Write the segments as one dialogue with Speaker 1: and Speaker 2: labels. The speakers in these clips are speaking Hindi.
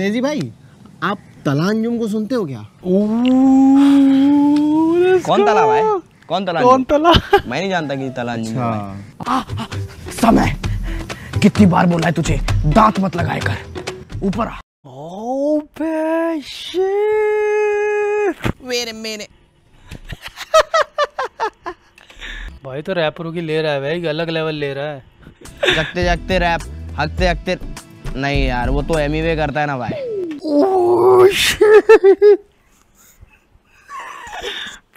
Speaker 1: नेजी भाई आप तलांजुम को सुनते हो क्या?
Speaker 2: कौन तला भाई कौन तला
Speaker 3: कौन तला
Speaker 2: मैं नहीं जानता कि तला
Speaker 1: अच्छा।
Speaker 3: समय। कितनी बार बोला है तुझे? दांत मत लगाए कर। ऊपर आ।
Speaker 2: Wait a minute.
Speaker 3: भाई तो रैपरों की ले रहा है भाई अलग लेवल ले रहा है।
Speaker 2: जगते जगते रैप हकते हकते नहीं यार वो तो एम करता है ना भाई।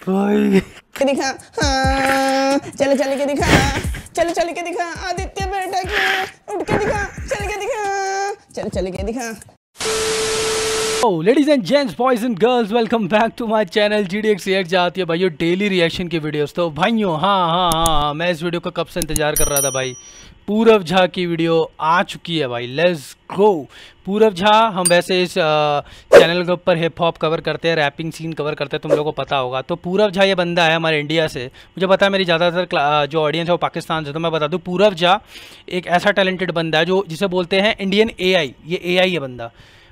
Speaker 3: भाई।
Speaker 2: दिखा हाँ चले चले के दिखा चले चले के दिखा आदित्य बेटा के उठ के दिखा चल के दिखा चल चले के दिखा।
Speaker 3: Oh, ladies and gents, boys and girls, welcome back to my channel GDX React जाती है भाइयों डेली रिएक्शन की वीडियोस तो भाइयों हाँ हाँ हाँ हाँ मैं इस वीडियो का कब से इंतज़ार कर रहा था भाई? पूरब झा की वीडियो आ चुकी है भाई लेट्स गो पूरब झा, हम वैसे इस चैनल के ऊपर हिप हॉप कवर करते हैं रैपिंग सीन कवर करते हैं, तुम लोगों को पता होगा। तो पूरब झा ये बंदा है हमारे इंडिया से। मुझे पता है मेरी ज़्यादातर जो ऑडियंस है वो पाकिस्तान से तो मैं बता दूँ, पूरब झा एक ऐसा टैलेंटेड बंदा है जो, जिसे बोलते हैं इंडियन एआई ये ए है बंदा।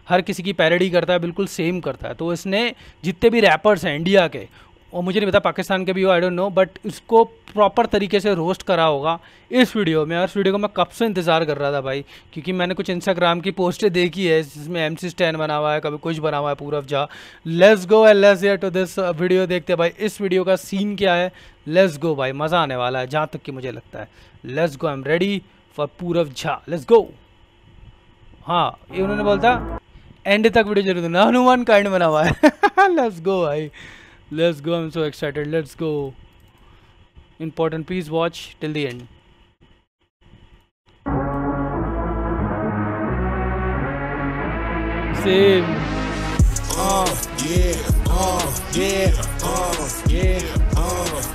Speaker 3: हर किसी की पैरडी करता है, बिल्कुल सेम करता है। तो इसने जितने भी रैपर्स हैं इंडिया के और मुझे नहीं पता पाकिस्तान के भी हो आई डोंट नो बट इसको प्रॉपर तरीके से रोस्ट करा होगा इस वीडियो में। और इस वीडियो को मैं कब से इंतज़ार कर रहा था भाई? क्योंकि मैंने कुछ इंस्टाग्राम की पोस्टें देखी है, जिसमें एम सी स्टैंड बना हुआ है, कभी कुछ बना हुआ है, Purab Jha. Let's go and let's to this video देखते हैं भाई। इस वीडियो का सीन क्या है? लेट्स गो भाई, मज़ा आने वाला है, जहाँ तक कि मुझे लगता है। Let's go I am ready for Purab Jha. Let's गो हाँ ये उन्होंने बोलता एंड तक वीडियो ज़रूर देना हनुमान काइंड बना हुआ है। लेट्स गो भाई। Let's go. I'm so excited. Let's go. Important. Please watch till the end. Same.
Speaker 4: Yeah. Oh, yeah. Oh, yeah. Oh,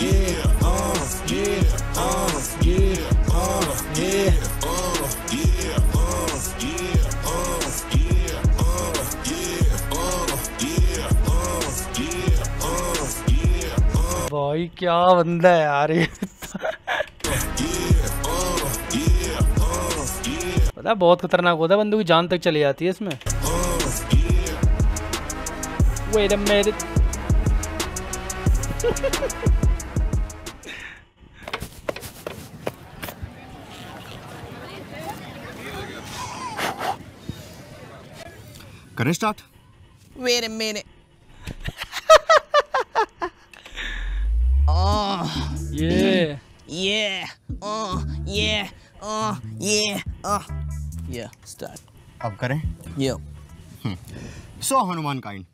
Speaker 4: yeah. Oh, yeah. Oh, yeah. Oh, yeah.
Speaker 3: भाई क्या बंदा है यार ये पता है बहुत खतरनाक होता है बंदूक की जान तक चली जाती है इसमें Wait a minute.
Speaker 1: करें start
Speaker 2: Wait a minute. Oh yeah. Oh yeah. Oh yeah. Oh yeah. Start.
Speaker 1: अब करें
Speaker 2: Yo.
Speaker 1: So Hanumankind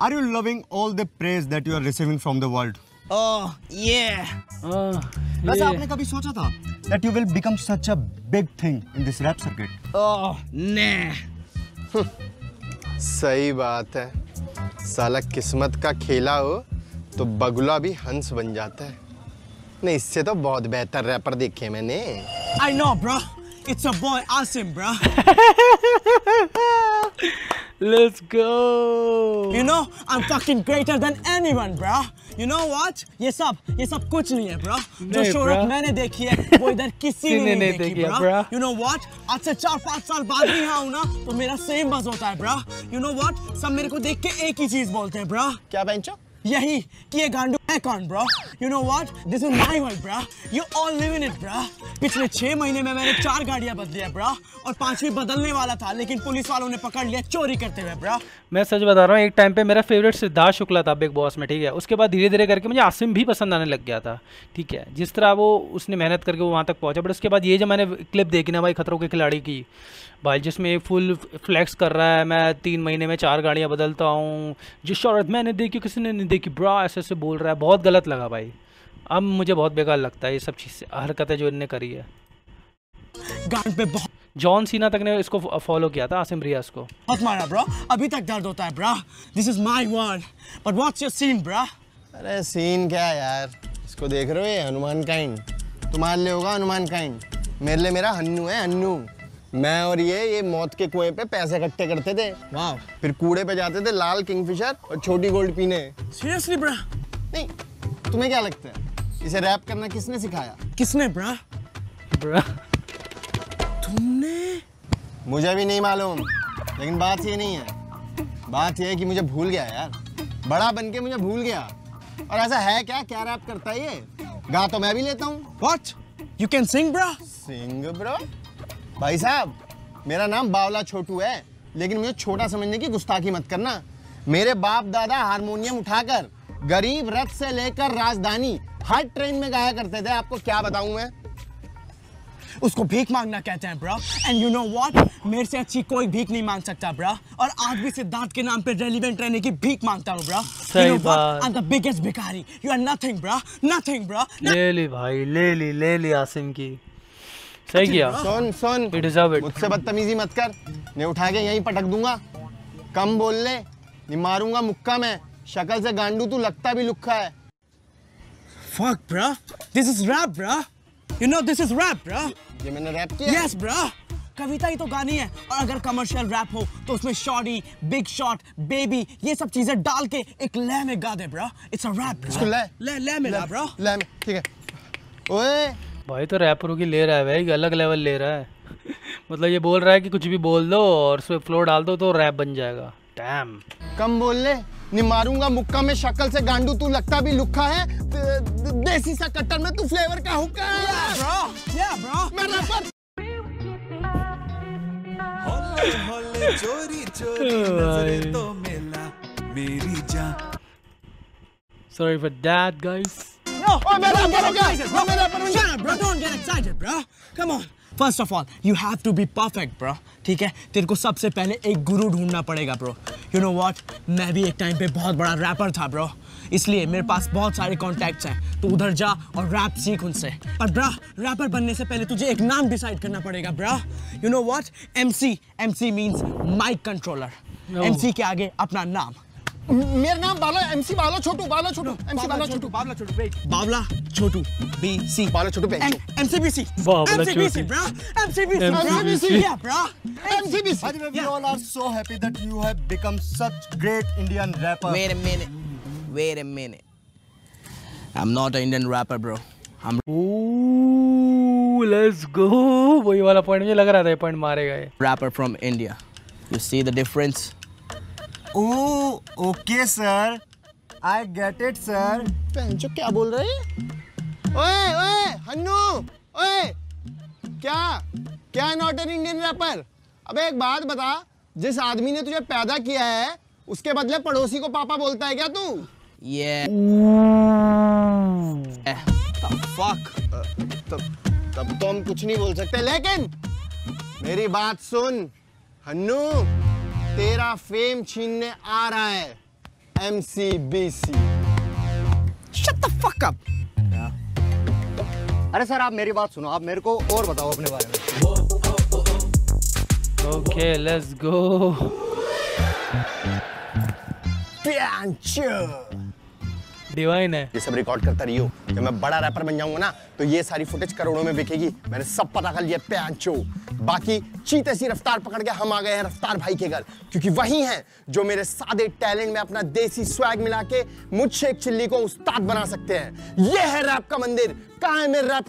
Speaker 1: are you loving all the praise that you are receiving from the world
Speaker 2: Oh yeah.
Speaker 3: हाँ,
Speaker 1: वैसे आपने कभी सोचा था that you will become such a big thing in this rap circuit
Speaker 2: Oh nah.
Speaker 4: सही बात है साला किस्मत का खेला हो तो बगुला भी हंस बन जाता है नहीं इससे तो बहुत बेहतर रैपर देखे मैंने
Speaker 5: I know bro it's a boy Asim bro
Speaker 3: Let's you
Speaker 5: know know I'm fucking greater than anyone, bro. You know what? ये सब ये सब कुछ नहीं है, ब्रो जो
Speaker 3: शोरूम
Speaker 5: मैंने देखी है, वो इधर किसी ने नहीं देखी, bro. You know what? आज से चार पाँच साल बाद भी हाँ हूँ ना, तो मेरा सेम बस होता है, bro. You know what? सब मेरे को देख के एक ही चीज़ बोलते हैं, bro.
Speaker 4: क्या बेंचो?
Speaker 5: यही कि ये गांडू है कौन bro you know what this is my world bro you all live in it bro पिछले छह महीने में मैंने चार गाड़ियाँ बदली है ब्रो और पांचवी बदलने वाला था, लेकिन पुलिस वालों ने पकड़ लिया, चोरी करते हुए ब्रो
Speaker 3: मैं सच बता रहा हूँ, एक टाइम पे मेरा फेवरेट सिद्धार्थ शुक्ला था बिग बॉस में, ठीक है? उसके बाद धीरे धीरे करके मुझे आसिम भी पसंद आने लग गया था, ठीक है? जिस तरह वो, उसने मेहनत करके वो वहाँ तक पहुँचा बट उसके बाद ये जो मैंने क्लिप देखी ना भाई, खतरों के खिलाड़ी की भाई जिसमें फुल फ्लैक्स कर रहा है मैं तीन महीने में चार गाड़ियाँ बदलता हूँ। जिस शौरत मैंने देखी किसी ने नहीं देखी ब्रा ऐसे ऐसे बोल रहा है। बहुत गलत लगा भाई। अब मुझे बहुत बेकार लगता है ये सब चीज़ हरकतें जो इनने करी है।
Speaker 5: गांड पे बहुत
Speaker 3: जॉन सीना तक ने इसको फॉलो किया था आसिम रियाज को।
Speaker 5: बहुत मारा ब्रो। अभी तक दर्द होता है bro. This is my world but what's your scene bro?
Speaker 4: अरे सीन क्या यार? इसको देख रहे हो ये? हनुमान काइंड तुम्हारे लिए होगा हनुमान काइंड मेरे लिए मेरा हन्नू है हन्नू। मैं और ये ये मौत के कुएँ पे पैसे इकट्ठे करते थे।
Speaker 5: वाओ।
Speaker 4: फिर कूड़े पे जाते थे लाल किंगफिशर और छोटी गोल्ड पीने।
Speaker 5: सीरियसली ब्रो
Speaker 4: नहीं तुम्हें क्या लगता है? इसे रैप करना किसने सिखाया?
Speaker 5: किसने ब्रो
Speaker 3: Bruh.
Speaker 5: तुमने?
Speaker 4: मुझे भी नहीं मालूम लेकिन बात ये नहीं है। बात ये है कि मुझे भूल गया यार। बड़ा बन के मुझे भूल गया। और ऐसा है क्या? क्या रैप करता है ये? गा तो मैं भी लेता हूँ।
Speaker 5: What? You can sing, bro?
Speaker 4: Sing bro भाई साहब मेरा नाम बावला छोटू है लेकिन मुझे छोटा समझने की गुस्ताखी मत करना। मेरे बाप दादा हारमोनियम उठाकर गरीब रथ से लेकर राजधानी हर ट्रेन में गाया करते थे। आपको क्या बताऊँ मैं?
Speaker 5: उसको भीख मांगना कहते हैं bro and you know what मेरे से अच्छी कोई भीख नहीं मांग सकता ब्रो और आज भी सिद्धार्थ के नाम पे रेलिवेंट रहने की भीख माँगता हूँ ब्रो
Speaker 3: सही बात।
Speaker 5: आई एम द बिगेस्ट भिखारी you are nothing bro nothing bro
Speaker 3: ले ली भाई ले ली ले ली आसिम की। सही किया।
Speaker 4: सुन सुन।
Speaker 3: You.
Speaker 4: मुझसे बदतमीजी मत कर। मैं उठा के यहीं पटक दूँगा। कम बोल ले। नहीं मारूँगा मुक्का मैं। शक्ल से गांडू तू लगता भी लुक्खा है।
Speaker 5: Fuck bro this is rap bro you know this is rap bro
Speaker 4: ये मैंने रैप किया
Speaker 5: यस ब्रो कविता ही तो गानी है। और अगर कमर्शियल रैप हो तो उसमें शॉर्टी बिग शॉट बेबी ये सब चीज़ें डाल के एक लय में गा दे ब्रो इट्स अ रैप
Speaker 4: इसको लय?
Speaker 5: लय लय में ला ब्रो
Speaker 4: ले मैं। ठीक है। ओए!
Speaker 3: भाई तो रैपरों की ले रहा है भाई अलग लेवल ले रहा है। मतलब ये बोल रहा है कि कुछ भी बोल दो और उसमें फ्लो डाल दो तो रैप बन जाएगा। डैम
Speaker 4: कम बोल ले नहीं मारूँगा मुक्का में शक्ल से गांडू तू लगता भी लुक्खा है देसी सा कट्टर में तू फ्लेवर का हुक्का है।
Speaker 5: ब्रो? या ब्रो?
Speaker 4: मैं रैपर
Speaker 6: हौले हौले चोरी चोरी नजरे तो मिला मेरी जान।
Speaker 3: Sorry for that guys
Speaker 5: No,
Speaker 4: Oh, man,
Speaker 5: don't get excited, bro.
Speaker 4: No, man,
Speaker 5: Shut up, bro. Don't get excited, bro. Come on. First of all, you have to be perfect, bro. ठीक है? तेरे को सबसे पहले एक गुरु ढूंढना पड़ेगा ब्रो यू नो व्हाट मैं भी एक टाइम पे बहुत बड़ा रैपर था ब्रो इसलिए मेरे पास बहुत सारे कॉन्टैक्ट्स हैं। तू उधर जा और रैप सीख उनसे। पर ब्रा रैपर बनने से पहले तुझे एक नाम डिसाइड करना पड़ेगा bro you know what MC MC means mic controller MC के आगे अपना नाम।
Speaker 4: मेरा नाम Bala MC Bala Chhotu Bala Chhotu MC Bala Chhotu
Speaker 5: Babla Chhotu wait Babla Chhotu B
Speaker 4: Bala Chhotu bench
Speaker 5: MC
Speaker 3: B
Speaker 5: C
Speaker 3: Babla
Speaker 5: Chhotu. C bro
Speaker 3: MC
Speaker 5: B MC
Speaker 4: B
Speaker 7: C bro MC B C we all are so happy that you have become such great
Speaker 2: Indian rapper wait a minute wait a minute I am not a Indian
Speaker 3: rapper bro I am let's go वही वाला पॉइंट मुझे लग रहा था ये पॉइंट मारेगा ये।
Speaker 2: Rapper from India you see the difference
Speaker 7: Oh, okay, sir. I get it, sir.
Speaker 4: जो क्या बोल रहे ओए ओए हन्नू ओए क्या क्या नॉट एन इंडियन रैपर अबे एक बात बता जिस आदमी ने तुझे पैदा किया है उसके बदले पड़ोसी को पापा बोलता है क्या तू
Speaker 2: Yeah. yeah.
Speaker 4: फक तब तब तो हम कुछ नहीं बोल सकते लेकिन मेरी बात सुन हन्नू तेरा फेम छीनने आ रहा है M
Speaker 2: C B C fuck
Speaker 7: अरे सर आप मेरी बात सुनो आप मेरे को और बताओ अपने बारे में।
Speaker 3: ओके लेट्स गो डिवाइन है।
Speaker 4: ये सब रिकॉर्ड करता रही हो जब मैं बड़ा रैपर बन जाऊँगा ना तो ये सारी फुटेज करोड़ों में बिकेगी। मैंने सब पता कर लिया पैंचो बाकी चीते सी रफ्तार पकड़ के हम आ गए हैं रफ्तार भाई के घर। क्योंकि वही हैं जो मेरे सादे टैलेंट में अपना देसी स्वैग मिला के मुझसे एक चिल्ली को उस्ताद बना सकते हैं। ये है रैप का मंदिर। कहा है मेरे रैप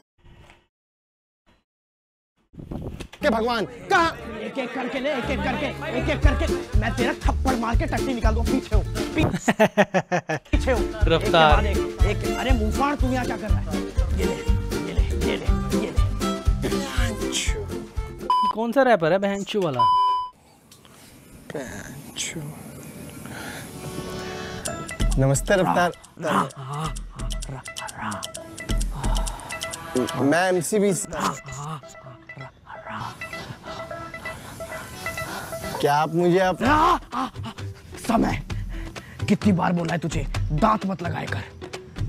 Speaker 4: के भगवान। कहा?
Speaker 5: एक एक करके ले एक एक करके एक एक करके। मैं तेरा थप्पड़ मार के टट्टी निकाल दूँ पीछे हो पीछे हो।
Speaker 3: रफ्तार।
Speaker 5: एक एक, एक अरे मुँह फाड़ तू यहाँ क्या कर रहा है? ये ले ये ले ये ले ये ले।
Speaker 3: कौन सा रैपर है? बहनचू वाला।
Speaker 4: नमस्ते रफ्तार। मैं एमसीबी क्या आप मुझे आप
Speaker 5: आ, आ, आ, समय। कितनी बार बोला है तुझे? दांत मत लगाए कर।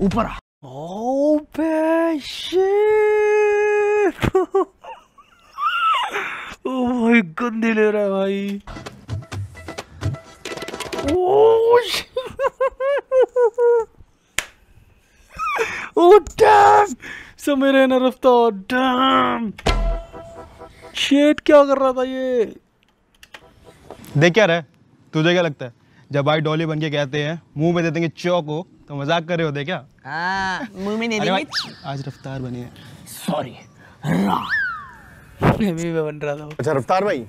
Speaker 5: ऊपर आ।
Speaker 3: ओ ओ भाई गंदी ले रहा है भाई। ओ ओ डैम समय रहना रफ्तार। डैम शेट क्या कर रहा था ये?
Speaker 8: देख क्या रहा है? तुझे क्या लगता है? जब भाई डॉली बन के कहते हैं मुँह में दे देंगे चौको तो मज़ाक कर रहे होते क्या?
Speaker 2: हाँ मुँह में नहीं देंगे।
Speaker 8: आज रफ्तार बनी है।
Speaker 5: सॉरी
Speaker 3: में बन रहा था।
Speaker 4: अच्छा रफ्तार भाई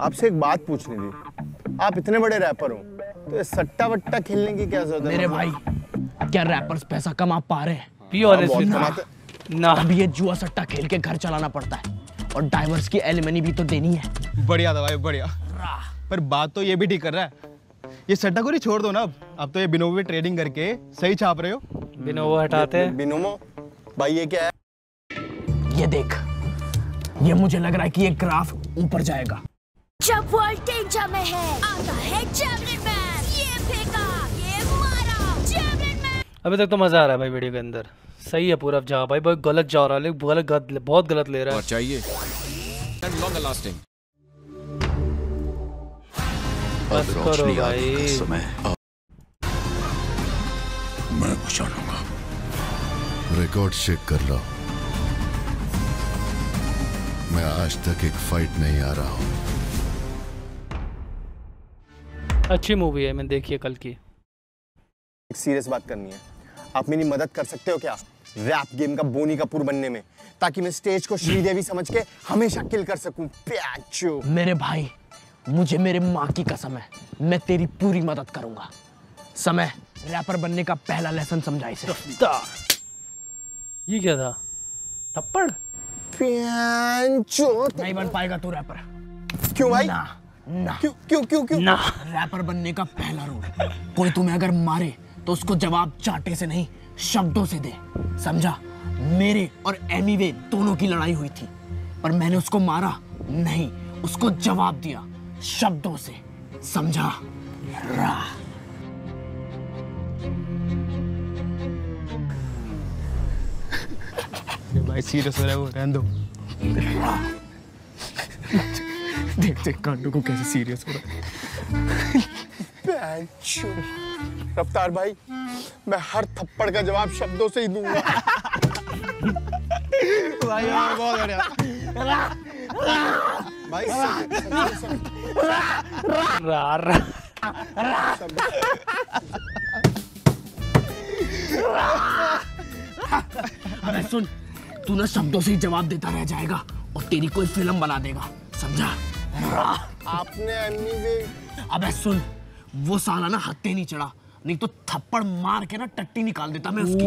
Speaker 4: आपसे एक बात पूछनी थी। आप इतने बड़े रैपर हो तो ये सट्टा वट्टा खेलने की क्या ज़रूरत है?
Speaker 5: मेरे भाई क्या रैपर्स पैसा कमा पा रहे हैं?
Speaker 4: बहुत
Speaker 3: विद
Speaker 4: कमाते
Speaker 3: ना
Speaker 5: अभी ये जुआ सट्टा खेल के घर चलाना पड़ता है। और डाइवर्स की एलिमनी भी तो देनी है।
Speaker 9: बढ़िया था भाई बढ़िया। पर बात तो ये भी ठीक कर रहा है। ये सट्टा सट्टाखोरी छोड़ दो ना अब। अब तो ये बिनोबी में ट्रेडिंग करके सही छाप रहे हो।
Speaker 3: बिना वो हटाते हैं।
Speaker 4: बिनोमो भाई ये क्या है?
Speaker 5: ये देख ये मुझे लग रहा है कि ये ग्राफ ऊपर जाएगा।
Speaker 10: जब वर्ल्ड डेंजर में है आता है जैवलिन मैन ये फेंका ये मारा जैवलिन मैन
Speaker 3: अभी तक तो मज़ा आ रहा है भाई वीडियो के अंदर। सही है पूरा जा भाई बहुत गलत जा रहा है लेकिन गलत गलत बहुत गलत ले रहा
Speaker 11: और
Speaker 3: है
Speaker 11: चाहिए
Speaker 12: समय। मैं पहचानूँगा
Speaker 13: रिकॉर्ड चेक कर लो। मैं आज तक एक फाइट नहीं आ रहा हूँ।
Speaker 3: अच्छी मूवी है मैंने देखी है कल की।
Speaker 4: एक सीरियस बात करनी है। आप मेरी मदद कर सकते हो क्या? रैप गेम का बोनी कपूर बनने में। ताकि मैं स्टेज को श्रीदेवी समझ के हमेशा किल कर सकूँ। प्याचो।
Speaker 5: मेरे भाई मुझे मेरे माँ की कसम है। मैं तेरी पूरी मदद करूँगा। समय रैपर बनने का पहला लेसन समझा इसे।
Speaker 3: ये क्या था? थप्पड़?
Speaker 5: नहीं बन पाएगा तू रैपर
Speaker 4: क्यों भाई?
Speaker 5: ना ना।
Speaker 4: क्यों क्यों क्यों क्यों?
Speaker 3: ना।
Speaker 5: रैपर बनने का पहला रूल कोई तुम्हें अगर मारे तो उसको जवाब चाटे से नहीं शब्दों से दे। समझा? मेरे और एमीवे दोनों की लड़ाई हुई थी पर मैंने उसको मारा नहीं उसको जवाब दिया। शब्दों से समझा। रा।
Speaker 9: भाई सीरियस हो रहा है वो रहने दो।
Speaker 5: देख देख कांडू को कैसे सीरियस हो रहा है।
Speaker 4: रफ्तार भाई मैं हर थप्पड़ का जवाब शब्दों से ही दूँगा।
Speaker 9: भाई यार बहुत बढ़िया।
Speaker 4: भाई
Speaker 3: रा, रा।
Speaker 5: अरे सुन तू ना शब्दों से ही जवाब देता रह जाएगा और तेरी कोई फ़िल्म बना देगा समझा?
Speaker 4: आपने
Speaker 5: अबे सुन वो साला ना हत्ते नहीं चढ़ा नहीं तो थप्पड़ मार के ना टट्टी निकाल देता मैं उसकी।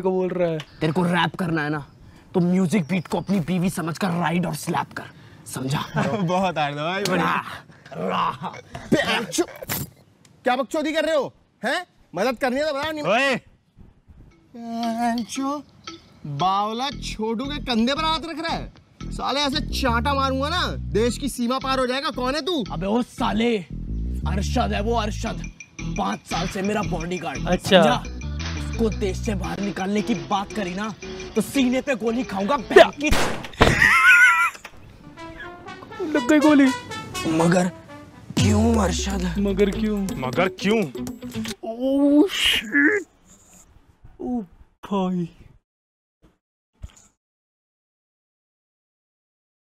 Speaker 3: को बोल रहा है।
Speaker 5: तेरे को रैप करना है ना तो म्यूज़िक बीट को अपनी बीवी समझकर राइड और स्लैप कर। समझा?
Speaker 9: बहुत हार्ड भाई। बढ़िया
Speaker 4: क्या बकचोदी कर रहे हो? हैं? मदद करनी है तो बता नहीं
Speaker 9: ओए।
Speaker 4: बावला छोटू के कंधे पर हाथ रख रहा है। साले ऐसे चाटा मारूँगा ना देश की सीमा पार हो जाएगा। कौन है तू?
Speaker 5: अबे वो साले अरशद है वो अरशद। पाँच साल से मेरा बॉडीगार्ड
Speaker 3: अच्छा।
Speaker 5: उसको देश से बाहर निकालने की बात करी ना तो सीने पे गोली खाऊँगा
Speaker 3: लग गई गोली।
Speaker 5: मगर क्यों अरशद?
Speaker 3: मगर क्यों?
Speaker 9: मगर क्यों?
Speaker 3: ओ ओ भाई।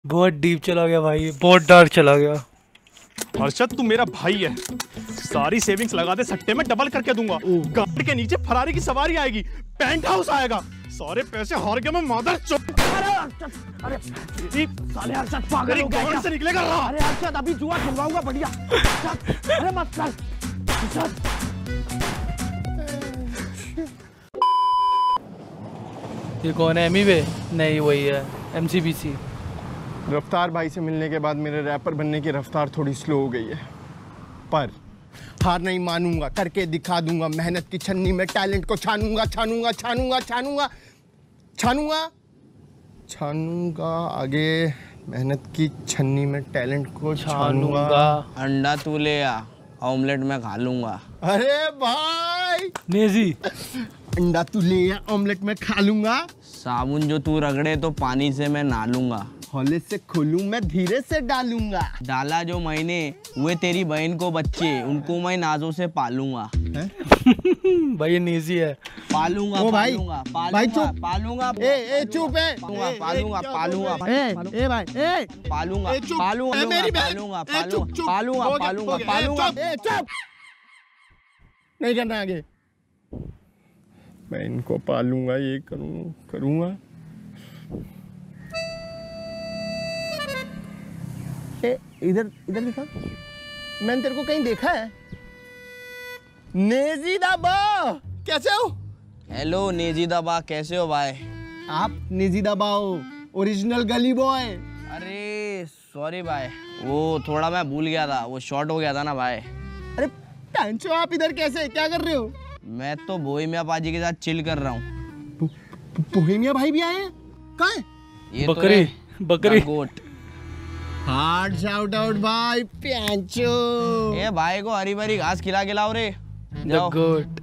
Speaker 3: बहुत डीप चला गया भाई बहुत डार्क चला गया।
Speaker 9: हर्षद तू मेरा भाई है। सारी सेविंग्स लगा दे सट्टे में डबल करके दूँगा। गाड़ी के नीचे फरारी की सवारी आएगी पेंट हाउस आएगा। सारे पैसे हार गए मैं मादर चौक
Speaker 5: साले अरशद पागल हो गया
Speaker 9: से निकलेगा रहा।
Speaker 5: अरे अरशद अभी जुआ खिलवाऊँगा बढ़िया। अरे मत कर।
Speaker 3: ये कौन है? एमी वे नहीं वही है एमसीबीसी
Speaker 4: रफ्तार भाई से मिलने के बाद मेरे रैपर बनने की रफ्तार थोड़ी स्लो हो गई है। पर हार नहीं मानूँगा करके दिखा दूँगा मेहनत की छन्नी में टैलेंट को छानूँगा छानूँगा छानूँगा छानूँगा छानूँगा छानूँगा आगे मेहनत की छन्नी में टैलेंट को छानूँगा।
Speaker 2: अंडा तू ले आ ऑमलेट में खा लूँगा।
Speaker 4: अरे भाई!
Speaker 3: नेजी।
Speaker 4: अंडा तू ले आ ऑमलेट में खा लूँगा।
Speaker 2: साबुन जो तू रगड़े तो पानी से मैं नहालूँगा
Speaker 4: हौले से खोलूं मैं धीरे से डालूँगा।
Speaker 2: डाला जो मैंने वे तेरी बहन को बच्चे उनको मैं नाजों से पालूँगा।
Speaker 3: भाई ये नेजी है।
Speaker 2: पालूँगा
Speaker 4: ओ भाई,
Speaker 2: पालूँगा पालूँगा
Speaker 4: चुप।
Speaker 2: पालूँगा
Speaker 4: ए ए चुप है
Speaker 2: पालूँगा पालूँगा पालूँगा
Speaker 4: बोल रहे? ए ए भाई ए।
Speaker 2: पालूँगा पालूँगा
Speaker 4: मेरी बहन।
Speaker 2: पालूँगा। पालूँगा पालूँगा पालूँगा।
Speaker 4: चुप, ए, चुप। नहीं करना आगे। मैं इनको पालूँगा ये करूँ करूँगा। ए, इधर इधर दिखा मैंने तेरे को कहीं देखा है। नेजी दाबा कैसे हो?
Speaker 2: हेलो नेजी दबा कैसे हो भाई?
Speaker 4: आप नेजी दाबा हो ओरिजिनल गली बॉय
Speaker 2: अरे सॉरी भाई वो थोड़ा मैं भूल गया था वो शॉर्ट हो गया था ना भाई।
Speaker 4: अरे पैंचो आप इधर कैसे क्या कर रहे हो?
Speaker 2: मैं तो बोहिमिया पाजी के साथ चिल कर रहा हूँ।
Speaker 4: बोहेमिया भाई भी आए हैं? कहाँ है?
Speaker 2: ये तो
Speaker 3: बकरी
Speaker 2: है
Speaker 3: बकरी।
Speaker 2: गोट
Speaker 4: हार्ड शाउट आउट भाई पैंचो
Speaker 2: ए भाई को हरी भरी घास खिला के लाओ रे।
Speaker 3: गुड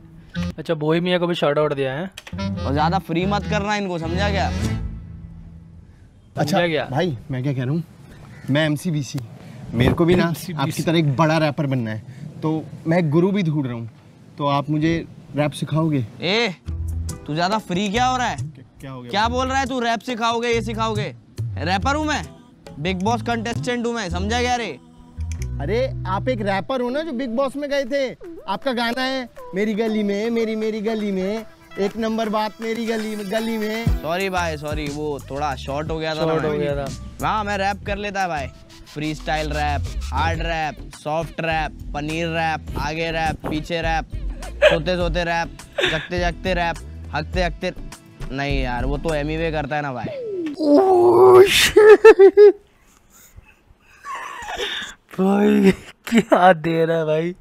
Speaker 3: अच्छा बोई बोहेमिया को भी शार्ट आउट दिया है।
Speaker 2: और ज़्यादा फ्री मत करना इनको समझा क्या?
Speaker 4: अच्छा
Speaker 3: समझा गया
Speaker 4: भाई मैं क्या कह रहा हूँ? मैं एमसीबीसी मेरे को भी ना आपकी तरह एक बड़ा रैपर बनना है। तो मैं गुरु भी ढूंढ रहा हूँ। तो आप मुझे रैप सिखाओगे?
Speaker 2: ए तू ज़्यादा फ्री क्या हो रहा है?
Speaker 4: क्या हो गया?
Speaker 2: क्या बोल रहा है तू? रैप सिखाओगे ये सिखाओगे? रैपर हूँ मैं? बिग बॉस कंटेस्टेंट हूँ मैं समझा क्या रे?
Speaker 4: अरे आप एक रैपर हो ना जो बिग बॉस में गए थे। आपका गाना है मेरी गली में मेरी मेरी गली में। एक नंबर बात मेरी गली में गली में।
Speaker 2: सॉरी भाई सॉरी वो थोड़ा शॉर्ट हो गया था
Speaker 3: शॉर्ट हो गया था।
Speaker 2: हाँ मैं रैप कर लेता है भाई। Freestyle rap hard rap soft rap paneer rap आगे रैप पीछे रैप सोते सोते रैप जगते जगते रैप हकते हकते नहीं यार वो तो एम करता है ना भाई।
Speaker 3: भाई क्या दे रहा है भाई?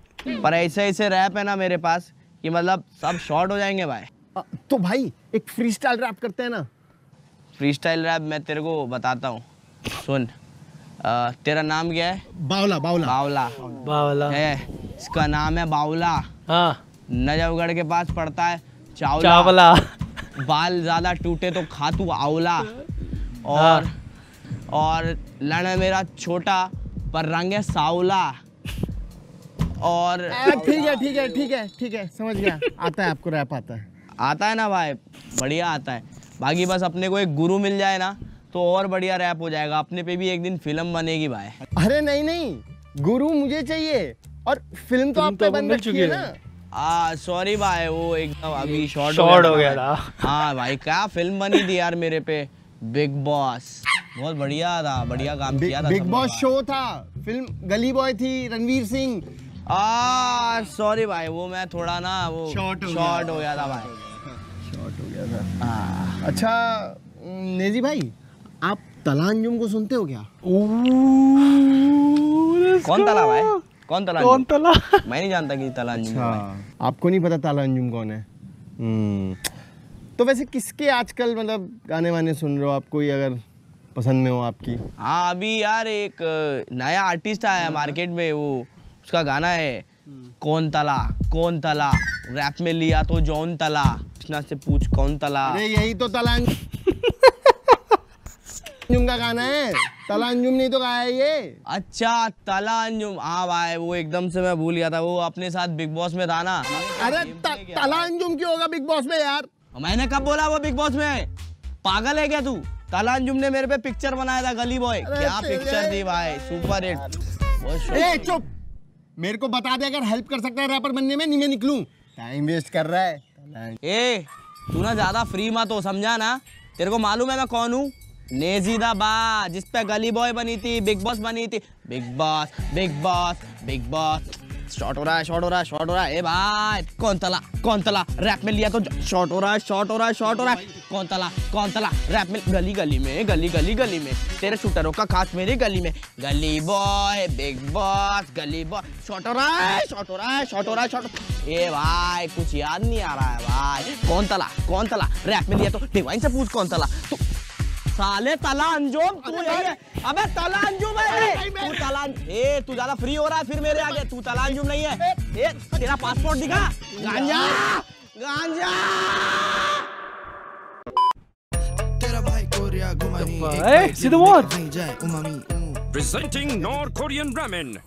Speaker 2: पर ऐसे ऐसे रैप है ना मेरे पास कि मतलब सब शॉर्ट हो जाएँगे भाई।
Speaker 4: तो भाई एक फ्री स्टाइल रैप करते हैं ना।
Speaker 2: फ्री स्टाइल रैप मैं तेरे को बताता हूँ। सुन अ, तेरा नाम क्या है?
Speaker 4: बावला बावला।
Speaker 2: बावला।
Speaker 3: बावला।
Speaker 2: है इसका नाम है बावला।
Speaker 3: हाँ।
Speaker 2: नजफगढ़ के पास पड़ता है चावला।
Speaker 3: चावला।
Speaker 2: बाल ज़्यादा टूटे तो खा तू आवला। और और लड़ मेरा छोटा। पर रंग है सावला। और
Speaker 4: ठीक है ठीक है ठीक है ठीक है समझ गया। आता है आपको रैप आता है।
Speaker 2: आता है ना भाई? बढ़िया आता है। बाकी बस अपने को एक गुरु मिल जाए ना तो और बढ़िया रैप हो जाएगा। अपने पे भी एक दिन फ़िल्म बनेगी भाई।
Speaker 4: अरे नहीं नहीं गुरु मुझे चाहिए। और फ़िल्म तो आप पे बन रखी है ना।
Speaker 2: सॉरी भाई वो एकदम अभी शॉर्ट
Speaker 3: हो गया था।
Speaker 2: हाँ भाई क्या फ़िल्म बनी थी यार मेरे पे? बिग बॉस बहुत बढ़िया था बढ़िया काम किया था
Speaker 4: बिग बॉस शो था फ़िल्म गली बॉय थी रणवीर सिंह।
Speaker 2: आ सॉरी भाई वो मैं थोड़ा ना वो
Speaker 4: Short हो
Speaker 2: शॉर्ट हो गया था भाई।
Speaker 4: शॉर्ट हो गया था। अच्छा नेजी भाई आप तलांजुम को सुनते हो क्या?
Speaker 2: कौन तला भाई? कौन तला
Speaker 3: कौन तला?
Speaker 2: मैं नहीं जानता कि तला अंजुम है भाई।
Speaker 4: आपको नहीं पता तालांजुम कौन है? तो वैसे किसके आजकल मतलब गाने वाने सुन रहे हो आप? कोई अगर पसंद में हो आपकी?
Speaker 2: हाँ अभी यार एक नया आर्टिस्ट आया है मार्केट में वो उसका गाना है कौन तला कौन तला रैप में लिया तो जौन तला कृष्णा से पूछ कौन तला।
Speaker 4: अरे यही तो तलांजुम का गाना है तलांजुम नहीं तो गाया है ये।
Speaker 2: अच्छा तला अंजुम हाँ भाई वो एकदम से मैं भूल गया था वो अपने साथ बिग बॉस में था ना।
Speaker 4: अरे त- तलांजुम क्यों होगा बिग बॉस में यार?
Speaker 2: मैंने कब बोला वो बिग बॉस में? पागल है क्या तू? तला अंजुम ने मेरे पे पिक्चर बनाया था गली बॉय क्या पिक्चर थी भाई सुपर हिट
Speaker 4: चुप। मेरे को बता दे अगर हेल्प कर सकता है रैपर बनने में नहीं मैं निकलूं। टाइम वेस्ट कर रहा है।
Speaker 2: ए तू ना ज़्यादा फ्री मत हो समझा ना? तेरे को मालूम है मैं कौन हूँ? नेजीदा बा जिस पे गली बॉय बनी थी बिग बॉस बनी थी। Big boss big boss big boss shot हो रहा है शॉट हो रहा है शॉट हो रहा है ए भाई कौन तला कौन तला रैप में लिया तो शॉट हो रहा है शॉट हो रहा है शॉट हो रहा है कौन तला कौन तला रैप में गली गली में गली गली गली में तेरे शूटरों का खास मेरी गली में Gully Boy Bigg Boss Gully Boy shot हो रहा है शॉट हो रहा है शॉट हो रहा है शॉट ए भाई कुछ याद नहीं आ रहा है भाई कौन तला कौन तला रैप में लिया तो डिवाइन से पूछ कौन तला तू साले तला अंजुम तू यही है अबे तला अंजुम है तू तला ए तू ज़्यादा फ्री हो रहा है फिर मेरे आगे। तू तला अंजुम नहीं है। ए तेरा पासपोर्ट दिखा। गांजा! गांजा!
Speaker 14: तेरा भाई कोरिया घुमानी एक
Speaker 3: Hey, see the what?
Speaker 14: जाए umami.
Speaker 11: Presenting North Korean ramen.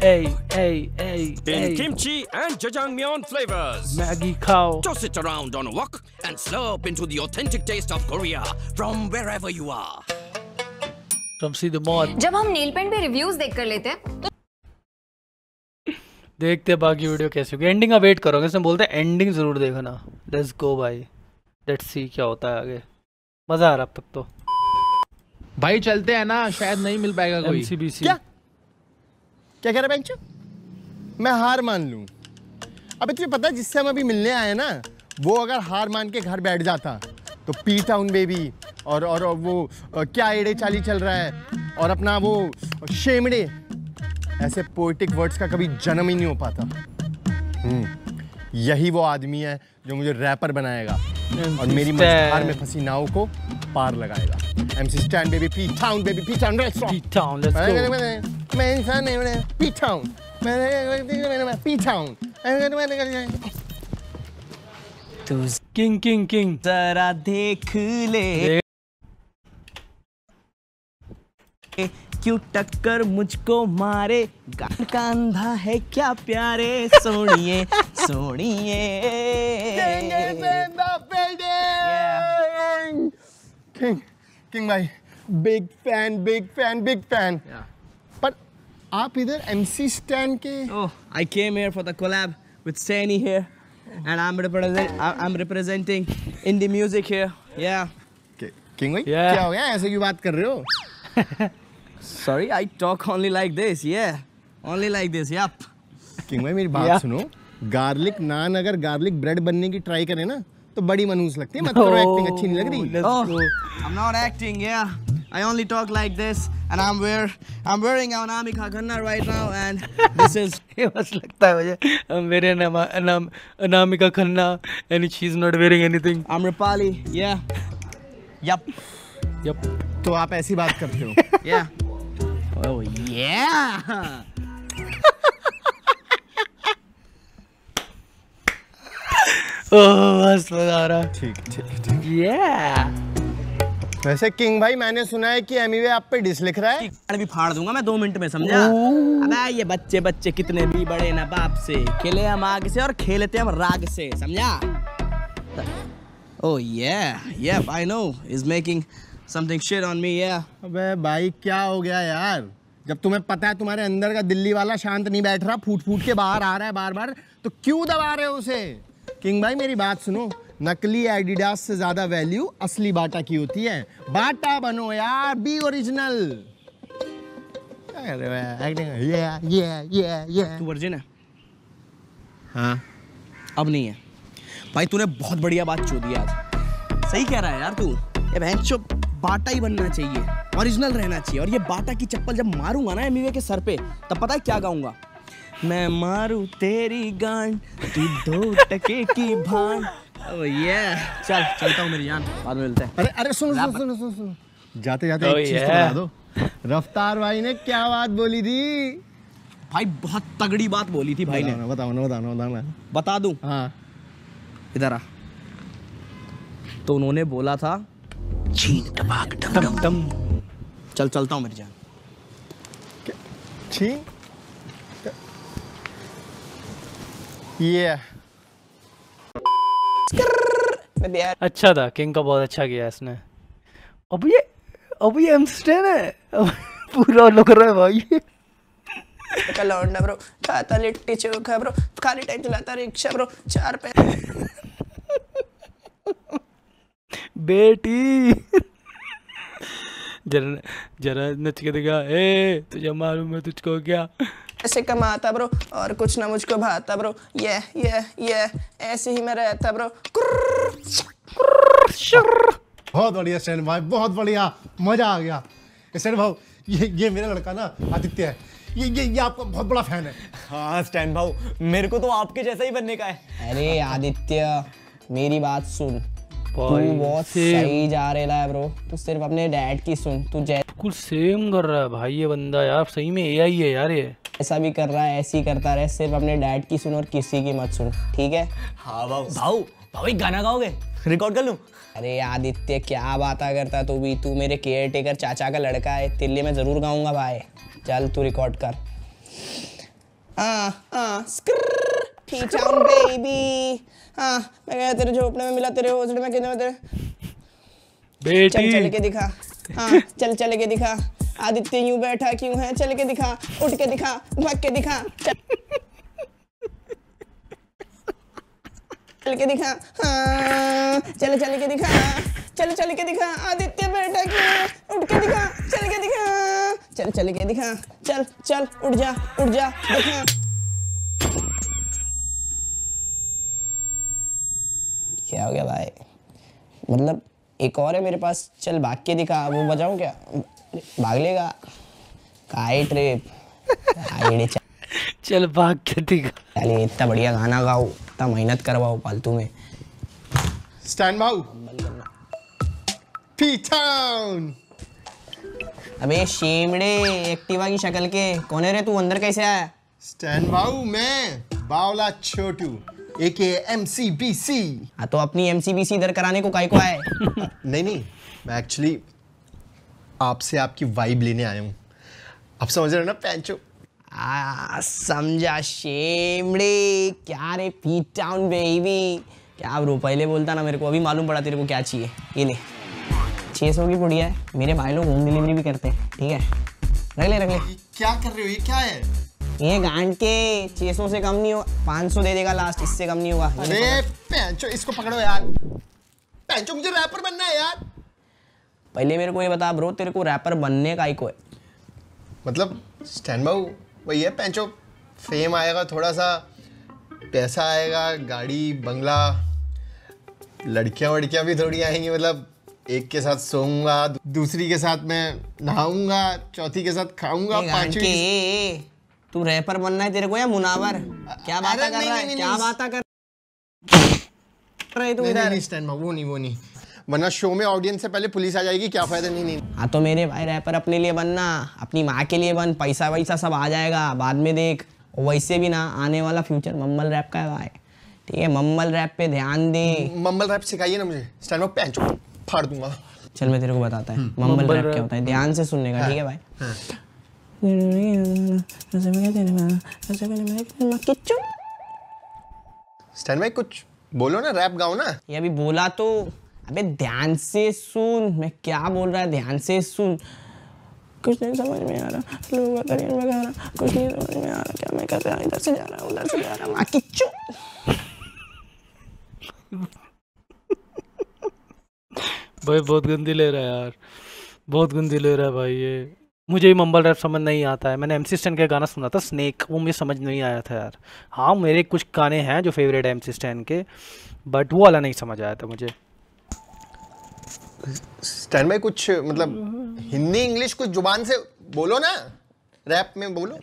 Speaker 3: Hey, hey, hey,
Speaker 11: in
Speaker 3: hey.
Speaker 11: kimchi and jajangmyeon flavors.
Speaker 3: Maggie cow.
Speaker 11: Toss it around on a wok and slurp into the authentic taste of Korea from wherever you are.
Speaker 3: From see the mod.
Speaker 15: जब हम नील पेंट पे रिव्यूज़ देख कर लेते हैं तो
Speaker 3: देखते हैं बाकी वीडियो कैसे होगी एंडिंग का वेट करोगे इसमें बोलते हैं एंडिंग ज़रूर देखना लेट्स गो भाई लेट्स सी क्या होता है आगे मज़ा आ रहा अब तक तो
Speaker 16: भाई चलते हैं ना शायद नहीं मिल पाएगा कोई
Speaker 3: एमसीबीसी
Speaker 4: क्या क्या कह रहे बेंचो मैं हार मान लूँ। अबे तुझे पता है जिससे हम अभी मिलने आए ना वो अगर हार मान के घर बैठ जाता तो पी टाउन बेबी और और वो क्या एड़े चाली चल रहा है और अपना वो शेमड़े ऐसे पोएटिक वर्ड्स का कभी जन्म ही नहीं हो पाता। हम्म, यही वो आदमी है जो मुझे रैपर बनाएगा और मेरी मझधार में फंसी नाव को पार लगाएगा। MC Stan baby P town baby P town restaurant
Speaker 3: P town let's go
Speaker 4: मैं इंसान नहीं मैं पी हूँ मैं पी टाउन
Speaker 2: तू
Speaker 3: किंग किंग किंग
Speaker 2: जरा देख ले। क्यों टक्कर मुझको मारे? गान का अंधा है क्या प्यारे? सोनिए सोनिए।
Speaker 4: किंग किंग भाई। Big fan big fan big fan पर आप इधर एमसी स्टैंड के
Speaker 2: I came here for the collab with Saini here and I am represent I am representing indie music here yeah
Speaker 4: king भाई क्या हो गया? ऐसे क्यों बात कर रहे हो?
Speaker 2: Sorry I talk only like this yeah only like this yup
Speaker 4: king भाई मेरी बात सुनो। गार्लिक नान अगर गार्लिक ब्रेड बनने की ट्राई करें ना तो बड़ी मनूस लगती है मत करो एक्टिंग अच्छी नहीं लग रही।
Speaker 2: आई am not acting yeah I only talk like this and I am where I am wearing our नामी खाखन्ना right now and
Speaker 3: this is बस लगता है मुझे हम मेरे नाम Anamika Khanna any she is not wearing anything
Speaker 2: I am Rupali yeah
Speaker 3: yup yup
Speaker 4: तो आप ऐसी बात करते हो।
Speaker 2: या
Speaker 3: ओह या बस मज़ा आ रहा
Speaker 4: ठीक ठीक ठीक।
Speaker 3: Yeah
Speaker 4: वैसे किंग भाई मैंने सुना है कि एमीवे आप पे डिस लिख रहा है।
Speaker 2: भी फाड़ दूँगा मैं दो मिनट में समझा? अबे ये बच्चे बच्चे कितने भी बड़े ना बाप से। खेले हम आग से और खेलते हम राग से समझा? Oh yeah, yep, I know. He's making something shit on me, yeah.
Speaker 4: अबे भाई क्या हो गया यार? जब तुम्हें पता है तुम्हारे अंदर का दिल्ली वाला शांत नहीं बैठ रहा फूट फूट के बाहर आ रहा है बार बार तो क्यों दबा रहे हो उसे? किंग भाई मेरी बात सुनो। नकली एडिडास से ज़्यादा वैल्यू असली बाटा की होती है। बाटा बनो यार बी ओरिजिनल
Speaker 2: तू वर्जिन है?
Speaker 4: हाँ।
Speaker 2: अब नहीं है। भाई तूने बहुत बढ़िया बात चो दी आज। सही कह रहा है यार तू। ये बहन चो बाटा ही बनना चाहिए ओरिजिनल रहना चाहिए। और ये बाटा की चप्पल जब मारूँगा ना एमीवे के सर पे तब पता है क्या गाऊँगा? मैं मारू तेरी गांड तू दो टके की भांड। ओ ये चल चलता हूँ मेरी जान। बाद में मिलते हैं।
Speaker 4: अरे अरे सुनो सुनो सुनो सुनो सुनो। जाते जाते
Speaker 2: Oh,
Speaker 4: एक चीज़ तो बता दो। रफ्तार भाई ने क्या बात बोली थी?
Speaker 2: भाई बहुत तगड़ी बात बोली थी भाई ने।
Speaker 4: बताओ ना बताओ ना बताओ ना
Speaker 2: बता दूँ?
Speaker 4: हाँ।
Speaker 2: इधर आ। तो उन्होंने बोला था चीन टपाक डम डम चल चलता हूँ मेरी जान।
Speaker 4: छी ये
Speaker 3: अच्छा था किंग का बहुत अच्छा किया इसने। अब ये अब ये है। पूरा लग रहा है भाई।
Speaker 17: ब्रो खाता लिट्टी चोखा ब्रो खाली टाइम चलाता रिक्शा ब्रो चार पैसे
Speaker 3: बेटी। जरा जरा नच के दिखा, ए, तुझे मालूम है तुझको क्या?
Speaker 17: ऐसे कमाता ब्रो और कुछ ना मुझको भाता ब्रो। ये ये ये ऐसे ही मैं रहता ब्रो।
Speaker 18: बहुत बढ़िया स्टैंड भाई बहुत बढ़िया। मज़ा आ गया। स्टैंड भाऊ ये ये मेरा लड़का ना आदित्य है। ये ये ये आपका बहुत बड़ा फ़ैन है।
Speaker 19: हाँ स्टैंड भाऊ मेरे को तो आपके जैसा ही बनने का है।
Speaker 17: अरे आदित्य मेरी बात सुन। तू बहुत. सही जा रहा है ब्रो। तू सिर्फ़ अपने डैड की सुन तू जै
Speaker 3: बिल्कुल सेम कर रहा है भाई ये बंदा यार। सही में एआई है यार ये।
Speaker 17: ऐसा भी कर रहा है ऐसे ही करता रहे सिर्फ़ अपने डैड की सुन और किसी की मत सुन ठीक है?
Speaker 19: हाँ भाऊ भाऊ भाऊ एक गाना गाओगे? रिकॉर्ड कर लूँ?
Speaker 17: अरे आदित्य क्या बात करता तू भी? तू मेरे केयर टेकर चाचा का लड़का है तिल्ली में ज़रूर गाऊँगा भाई। चल तू रिकॉर्ड कर। हाँ टीचाउन बेबी हाँ मैं तेरे झोपड़े में मिला तेरे में कितने में तेरे? चल चल के दिखा। हाँ चल चल के दिखा। आदित्य यूँ बैठा, क्यों है? चल के दिखा, उठ के दिखा, भाग के दिखा। चल चल के दिखा हाँ चल चल के दिखा, चल चल के दिखा, आदित्य बैठा के उठ के दिखा, चल के दिखा, चल चल के दिखा, चल चल, उठ जा उठ जा, दिखा। क्या हो गया भाई? मतलब एक और है मेरे पास। चल भाग के दिखा। वो बजाऊं क्या? भाग लेगा। काई ट्रिप चल
Speaker 3: चल भाग के दिखा।
Speaker 17: चलिए इतना बढ़िया गाना गाओ। इतना मेहनत करवाओ फालतू में।
Speaker 4: स्टैंड बाऊ P-Town
Speaker 17: अबे शेमड़े एक्टिवा की शक्ल के। कौन है रे तू? अंदर कैसे आया?
Speaker 4: स्टैंड बाऊ मैं बावला छोटू। एके एमसीबीसी
Speaker 17: हाँ तो अपनी एमसीबीसी इधर कराने को काय को आए
Speaker 4: नहीं नहीं मैं एक्चुअली आपसे आपकी वाइब लेने आया हूँ। आप समझ रहे हो ना पैंचो?
Speaker 17: आ समझा शेमड़े क्या रे पीट टाउन बेबी क्या ब्रो पहले बोलता ना मेरे को अभी मालूम पड़ा तेरे को क्या चाहिए। ये ले। छः सौ की पुड़िया है मेरे भाई लोग होम डिलीवरी भी करते हैं ठीक है? रख ले रख ले।
Speaker 4: क्या कर रहे हो? ये क्या है?
Speaker 17: ये गांड के छः सौ से कम नहीं हो पाँच सौ दे देगा लास्ट इससे कम नहीं होगा।
Speaker 4: अरे। पैंचो इसको पकड़ो यार। पैंचो मुझे रैपर बनना है यार।
Speaker 17: पहले मेरे को ये बता ब्रो तेरे को रैपर बनने का ही को है।
Speaker 4: मतलब स्टैंड बाऊ वही है पैंचो। फेम आएगा थोड़ा सा पैसा आएगा गाड़ी बंगला लड़कियाँ वड़कियाँ भी थोड़ी आएँगी मतलब एक के साथ सोऊँगा दूसरी के साथ मैं नहाऊँगा चौथी के साथ खाऊँगा पांचवी
Speaker 17: तू रैपर बनना है तेरे को या मुनावर? क्या बात कर रहा है? क्या बात कर रहा है तू इधर?
Speaker 4: वो नहीं वो नहीं। वरना शो में ऑडियंस से पहले पुलिस आ जाएगी क्या फ़ायदा? नहीं नहीं।
Speaker 17: हाँ तो मेरे भाई रैपर अपने लिए बनना अपनी माँ के लिए बन पैसा वैसा सब आ जाएगा बाद में देख। वैसे भी ना आने वाला फ्यूचर मम्मल रैप का है भाई। ठीक है मम्मल रैप पे ध्यान दे।
Speaker 4: मम्मल रैप सिखाइए ना मुझे। स्टैंड पैंचो फाड़ दूँगा।
Speaker 17: चल मैं तेरे को बताता है। Mumble
Speaker 4: mumble
Speaker 17: rap
Speaker 4: rap.
Speaker 17: क्या होता है? ध्यान से सुनने का
Speaker 4: हाँ,
Speaker 17: ठीक है भाई?
Speaker 4: हाँ। स्टैंड भाई कुछ बोलो ना रैप गाओ ना।
Speaker 17: ये अभी बोला तो अबे ध्यान से सुन मैं क्या बोल रहा है ध्यान से सुन। कुछ नहीं समझ में आ रहा लोगों का करियर में रहा कुछ नहीं समझ में आ रहा क्या मैं कर रहा हूँ इधर से जा रहा हूँ उधर से जा रहा हूँ माँ की चुप।
Speaker 3: भाई बहुत गंदी ले रहा है यार बहुत गंदी ले रहा है भाई ये। मुझे ही मम्बल रैप समझ नहीं आता है। मैंने एम सी स्टैन का गाना सुना था स्नेक वो मुझे समझ नहीं आया था यार। हाँ मेरे कुछ गाने हैं जो फेवरेट है एम सी स्टैन के बट वो वाला नहीं समझ आया था मुझे।
Speaker 4: स्टैंड भाई कुछ मतलब हिंदी इंग्लिश कुछ ज़ुबान से बोलो ना। रैप में बोलो।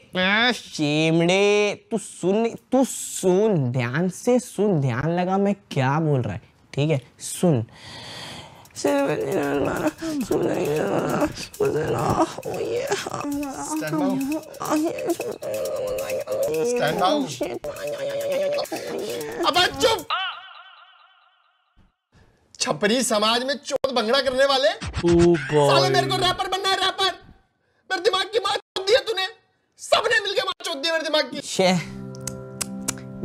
Speaker 17: चेमड़े तू सुन तू सुन ध्यान से सुन ध्यान लगा मैं क्या बोल रहा है। ठीक है सुन।
Speaker 4: स्टैंड बाऊ अब चुप छपरी समाज में चोट भंगड़ा करने वाले साले मेरे को रैपर बनना है रैपर मेरे दिमाग की मार चोट दी है तूने सबने मिलके मार चोट दी है मेरे दिमाग की
Speaker 17: शे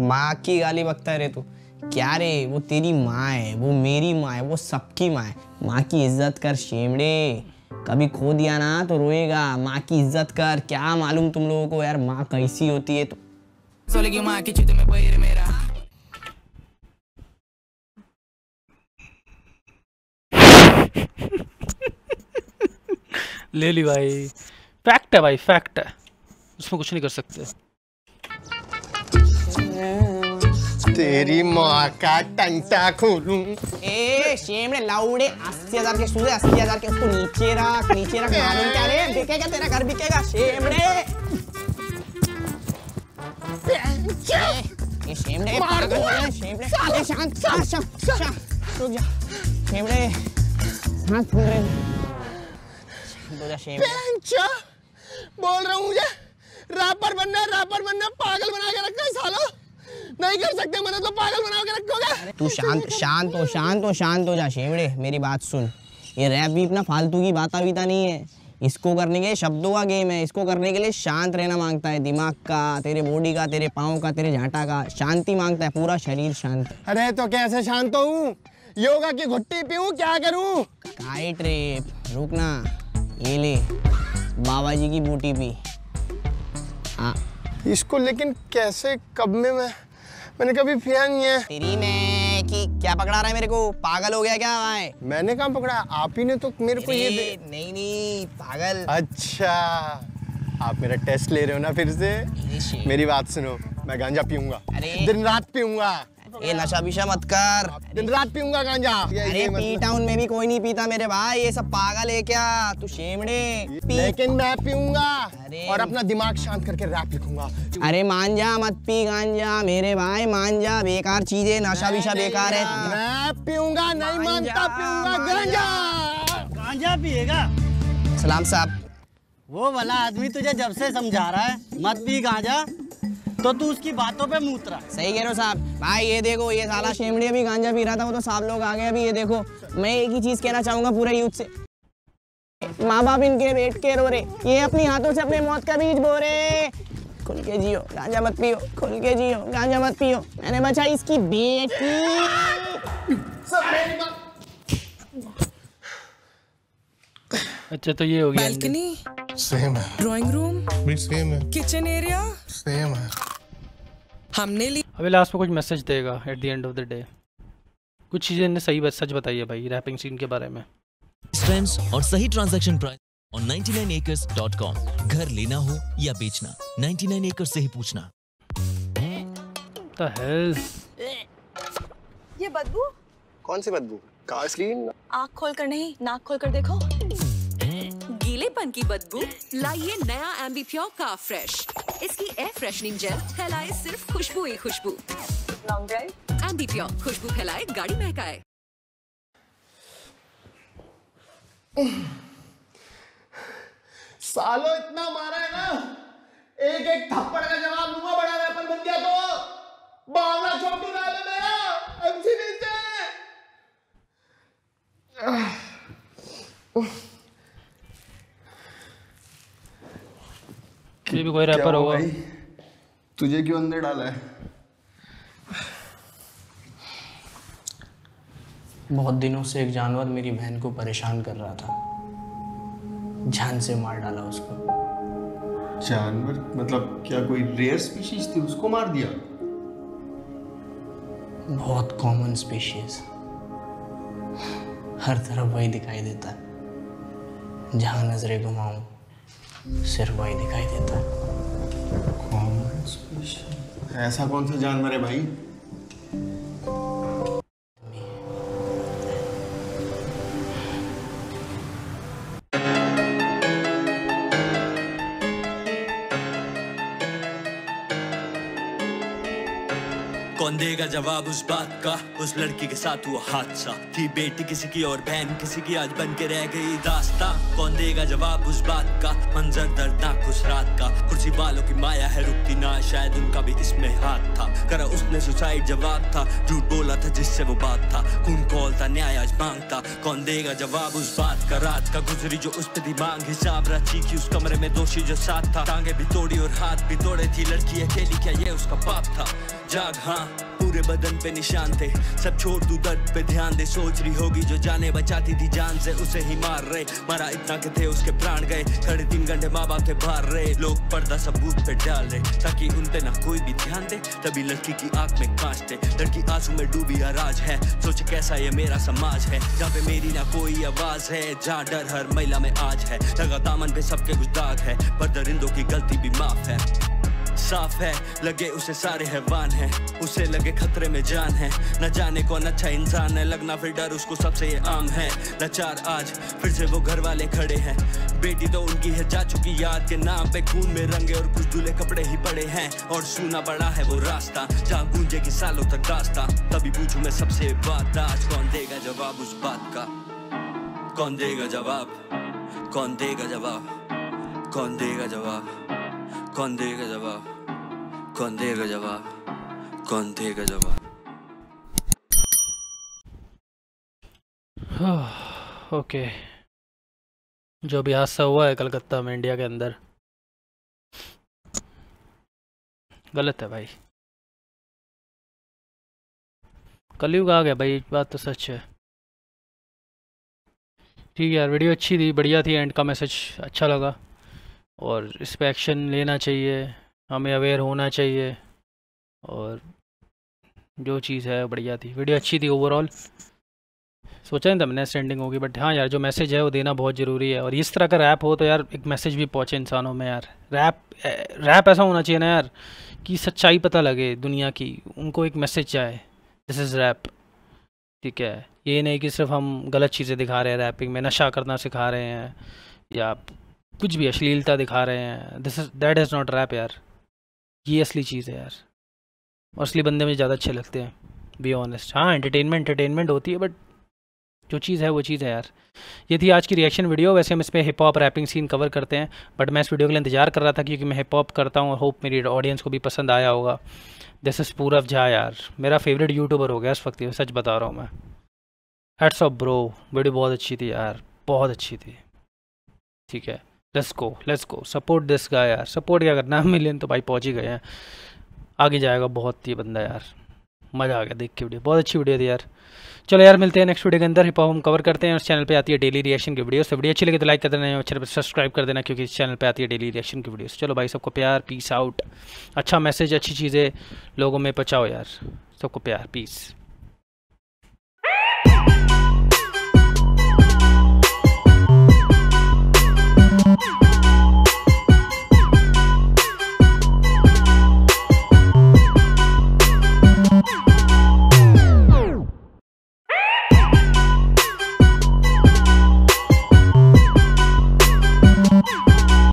Speaker 17: माँ की गाली बकता है रे तू क्या रे? वो तेरी माँ है वो मेरी माँ है वो सबकी माँ है। माँ की इज़्ज़त कर शेमड़े। कभी खो दिया ना तो रोएगा। माँ की इज़्ज़त कर। क्या मालूम तुम लोगों को यार माँ कैसी होती है तो.
Speaker 3: ले ली भाई। फैक्ट है भाई फैक्ट है। उसमें कुछ नहीं कर सकते।
Speaker 4: तेरी माँ का टंटा खोलूं
Speaker 17: ए शेमड़े लाउड़े। अस्सी हज़ार के सूदे अस्सी हज़ार के उसको नीचे रख नीचे रख। मालूम क्या रे? बिकेगा तेरा घर बिकेगा। शेमड़े ये शेमड़े
Speaker 4: मार
Speaker 17: पागल
Speaker 4: दूँगा।
Speaker 17: है शेमड़े ए, शांत शांत शांत शांत। रुक जा। शेमड़े हाथ खोल रहे शांत हो जा शेमड़े
Speaker 4: पेंचा बोल रहा हूँ मुझे। रैपर बनना है रैपर बनना पागल बना के रखा है सालो। नहीं कर सकते मदद तो पागल बना के रखोगे
Speaker 17: तू शांत शांत हो शांत हो शांत हो जा शेवड़े मेरी बात सुन। ये रैप भी इतना फालतू की बाता बीता नहीं है। इसको करने के लिए शब्दों का गेम है इसको करने के लिए शांत रहना माँगता है दिमाग का तेरे बॉडी का तेरे पाँव का तेरे झांटा का शांति माँगता है पूरा शरीर शांत।
Speaker 4: अरे तो कैसे शांत हूँ योगा की घुट्टी पीऊं क्या करूँ?
Speaker 17: काइट रे रुक ये ले बाबा जी की बूटी पी। हाँ।
Speaker 4: इसको लेकिन कैसे कब में मैं मैंने कभी पिया नहीं है।
Speaker 17: तेरी मैं कि क्या पकड़ा रहा है मेरे को? पागल हो गया क्या भाई
Speaker 4: मैंने कहा पकड़ा? आप ही ने तो मेरे को ये दे...
Speaker 17: नहीं नहीं पागल।
Speaker 4: अच्छा। आप मेरा टेस्ट ले रहे हो ना फिर से? मेरी बात सुनो मैं गांजा पीऊँगा। दिन रात पीऊँगा।
Speaker 17: ये नशा विशा मत कर।
Speaker 4: दिन रात पीऊँगा गांजा
Speaker 17: अरे पी
Speaker 4: मतलब-
Speaker 17: टाउन में भी कोई नहीं पीता मेरे भाई ये सब पागल है क्या? तू शेमड़े।
Speaker 4: लेकिन मैं पीऊँगा। और अपना दिमाग शांत करके रैप लिखूँगा।
Speaker 17: अरे मान जा मत पी गांजा मेरे भाई मान जा। बेकार चीज़ें नशा विशा बेकार है।
Speaker 4: मैं पीऊँगा नहीं मानता पीऊँगा गांजा।
Speaker 7: गांजा पिएगा?
Speaker 17: सलाम साहब।
Speaker 7: वो वाला आदमी तुझे जब से समझा रहा है मत पी गांजा। तो तू उसकी बातों पे मूतरा
Speaker 17: सही कह रहे हो साहब। भाई ये देखो ये साला शेमड़ी अभी गांजा पी रहा था वो तो साहब लोग आ गए अभी ये देखो। मैं एक ही चीज़ कहना चाहूँगा पूरे यूथ से। माँ बाप इनके बैठ के रो रहे ये अपनी हाथों से अपने मौत का बीज बो रहे खुल के जियो गांजा मत पियो खुल के जियो गांजा मत पियो। मैंने बचाई इसकी बेटी।
Speaker 3: अच्छा तो ये हो गया।
Speaker 20: बालकनी
Speaker 18: सेम है।
Speaker 20: ड्राइंग रूम
Speaker 18: भी सेम है।
Speaker 20: किचन एरिया
Speaker 18: सेम है।
Speaker 20: हमने ली।
Speaker 3: अभी लास्ट में कुछ मैसेज देगा at the end of the day कुछ चीज़ें इन्हें सही सच बताई है भाई रैपिंग सीन के बारे में।
Speaker 21: ट्रेंड्स और सही ट्रांजैक्शन प्राइस और 99acres.com घर लेना हो या बेचना 99 acres से ही पूछना।
Speaker 3: The hell?
Speaker 22: ये बदबू?
Speaker 4: कौन सी बदबू? कार क्लीन
Speaker 22: आँख खोल कर नहीं नाक खोल कर देखो।
Speaker 23: गीलेपन की बदबू लाइए नया एम्बीप्योर का फ्रेश इसकी एयर फ्रेशनिंग जेल फैलाए सिर्फ़ खुशबू ही खुशबू।
Speaker 22: लॉन्ग ड्राइव
Speaker 23: एम्बीप्योर खुशबू फैलाए गाड़ी महकाए।
Speaker 4: सालो इतना मारा है ना एक एक थप्पड़ का जवाब दूँगा बड़ा रैपर बन गया तो। बावला छोटू है मेरा एमसी नीचे
Speaker 3: ये भी कोई रैपर होगा।
Speaker 4: तुझे क्यों अंदर डाला है?
Speaker 17: बहुत दिनों से एक जानवर मेरी बहन को परेशान कर रहा था। जान से मार डाला उसको।
Speaker 4: जानवर? मतलब क्या कोई रेयर स्पीशीज थी? उसको मार दिया?
Speaker 17: बहुत कॉमन स्पीशीज हर तरफ़ वही दिखाई देता है। जहाँ नज़रें घुमाऊं सिर्फ़ वही दिखाई देता है।
Speaker 4: ऐसा कौन सा जानवर है भाई?
Speaker 24: जवाब उस बात का, उस लड़की के साथ हुआ हादसा। थी बेटी किसी की और बहन किसी की, आज बन के रह गई दास्ता। कौन देगा जवाब उस बात का? मंजर दर्दनाक उस रात का। कुर्सी वालों की माया है, रुकती ना, शायद उनका भी इसमें हाथ था। करा उसने सुसाइड जवाब था, झूठ बोला था जिससे वो बात था। खून था न्याय आज माँगता। कौन देगा जवाब उस बात का? रात का गुजरी जो उस पे दिमाग हिसाब रची की उस कमरे में दोषी जो साथ था। टांगे भी तोड़ी और हाथ भी तोड़े थी। लड़की अकेली, क्या ये उसका पाप था? जाग हाँ पूरे बदन पे निशान थे। सब छोड़ तू दर्द पे ध्यान दे। सोच रही होगी जो जाने बचाती थी जान से, उसे ही मार रहे मारा इतना के थे, उसके प्राण गए। खड़े तीन घंटे माँ बाप थे बाहर रहे लोग पर्दा सबूत पे डाल रहे ताकि उन पे ना कोई भी ध्यान दे। तभी लड़की की आँख में कांच थे। लड़की आँसू में डूबी आराज है। सोच कैसा ये मेरा समाज है। जहाँ पे मेरी ना कोई आवाज़ है, जहाँ डर हर महिला में आज है। लगा दामन पे सबके कुछ दाग है, पर दरिंदों की गलती भी माफ़ है। साफ़ है। लगे उसे सारे हैवान है। उसे लगे खतरे में जान है। न जाने कौन अच्छा इंसान है। लगना फिर डर उसको सबसे ये आम है। लाचार आज, फिर से वो घर वाले खड़े हैं। बेटी तो उनकी है, जा चुकी याद के नाम पे खून में रंगे और कुछ दूल्हे कपड़े ही पड़े हैं। और सुना पड़ा है वो रास्ता, जहाँ गूंजेगी सालों तक दास्ता। तभी पूछू मैं सबसे बात आज। कौन देगा जवाब उस बात का? कौन देगा जवाब? कौन देगा जवाब? कौन देगा जवाब? कौन देगा जवाब? कौन देगा जवाब? कौन देगा जवाब?
Speaker 3: ओके। जो भी हादसा हुआ है कलकत्ता में, इंडिया के अंदर। गलत है भाई। कलयुग आ गया भाई, बात तो सच है। ठीक है यार, वीडियो अच्छी थी, बढ़िया थी, एंड का मैसेज अच्छा लगा। और इस पर एक्शन लेना चाहिए। हमें अवेयर होना चाहिए। और जो चीज़ है, बढ़िया थी। वीडियो अच्छी थी ओवरऑल सोचा नहीं था मैंने स्टैंडिंग होगी बट हाँ यार, जो मैसेज है वो देना बहुत ज़रूरी है। और इस तरह का रैप हो तो यार, एक मैसेज भी पहुँचे इंसानों में यार। रैप रैप ऐसा होना चाहिए ना यार, कि सच्चाई पता लगे दुनिया की, उनको एक मैसेज जाए दिस इज़ रैप ठीक है? ये नहीं कि सिर्फ़ हम गलत चीज़ें दिखा रहे हैं रैपिंग में, नशा करना सिखा रहे हैं, या कुछ भी अश्लीलता दिखा रहे हैं। This is that is not rap यार। ये असली चीज़ है यार। और असली बंदे मुझे ज़्यादा अच्छे लगते हैं बी ऑनेस्ट हाँ एंटरटेनमेंट एंटरटेनमेंट होती है बट जो चीज़ है वो चीज़ है यार। ये थी आज की रिएक्शन वीडियो वैसे हम इस पर hip hop rapping scene cover करते हैं बट मैं इस वीडियो के लिए इंतज़ार कर रहा था क्योंकि मैं हिप हॉप करता हूँ और होप मेरी ऑडियंस को भी पसंद आया होगा। दिस इज़ पूरव झा यार। मेरा फेवरेट यूट्यूबर हो गया इस वक्त, सच बता रहा हूँ मैं। हेड्स ऑफ़ ब्रो वीडियो बहुत अच्छी थी यार, बहुत अच्छी थी। ठीक है। Let's go let's go support this का यार। सपोर्ट क्या करना है? मिलियन तो भाई पहुँच ही गए हैं। आगे जाएगा बहुत ही बंदा यार। मज़ा आ गया देख के वीडियो बहुत अच्छी वीडियो थी यार। चलो यार, मिलते हैं नेक्स्ट वीडियो के अंदर। हिप हम कवर करते हैं और चैनल पे आती है डेली रिएक्शन की वीडियो तो वीडियो अच्छी लगे तो लाइक कर देना और चैनल पर सब्सक्राइब कर देना क्योंकि इस चैनल पे आती है डेली रिएक्शन की वीडियोस चलो भाई, सबको प्यार पीस आउट अच्छा मैसेज अच्छी चीज़ें लोगों में पहुँचाओ यार। सबको प्यार पीस